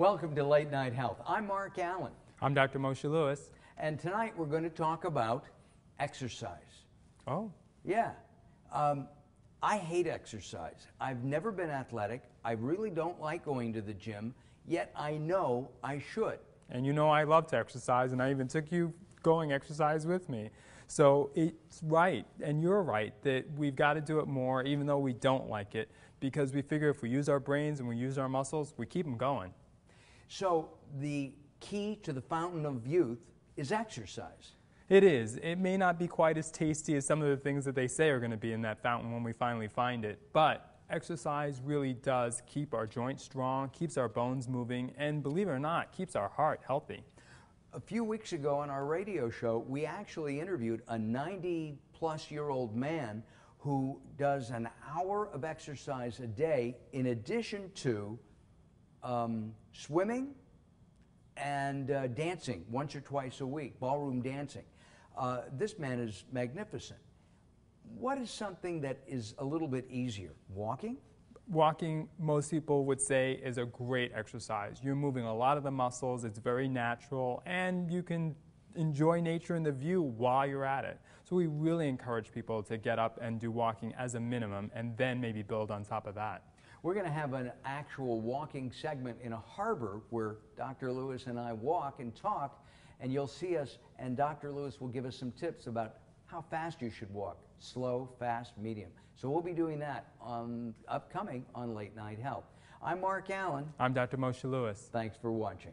Welcome to Late Night Health. I'm Mark Alyn, I'm Dr. Moshe Lewis. and tonight we're going to talk about exercise. Oh, Yeah. Um, I hate exercise. I've never been athletic. I really don't like going to the gym, yet I know I should. and you know I love to exercise, and I even took you going exercise with me. So it's right, and you're right, that we've got to do it more, even though we don't like it, because we figure if we use our brains and we use our muscles, we keep them going. So, the key to the fountain of youth is exercise. It is. It may not be quite as tasty as some of the things that they say are going to be in that fountain when we finally find it, but exercise really does keep our joints strong, keeps our bones moving, and believe it or not, keeps our heart healthy. A few weeks ago on our radio show, we actually interviewed a 90 plus year old man who does an hour of exercise a day in addition to um, swimming and uh, dancing once or twice a week, ballroom dancing. Uh, this man is magnificent. What is something that is a little bit easier? Walking? Walking, most people would say, is a great exercise. You're moving a lot of the muscles, it's very natural, and you can enjoy nature and the view while you're at it. So we really encourage people to get up and do walking as a minimum and then maybe build on top of that. We're going to have an actual walking segment in a harbor where Dr. Lewis and I walk and talk, and you'll see us, and Dr. Lewis will give us some tips about how fast you should walk slow, fast, medium. So we'll be doing that on upcoming on Late Night Health. I'm Mark Alyn. I'm Dr. Moshe Lewis. Thanks for watching.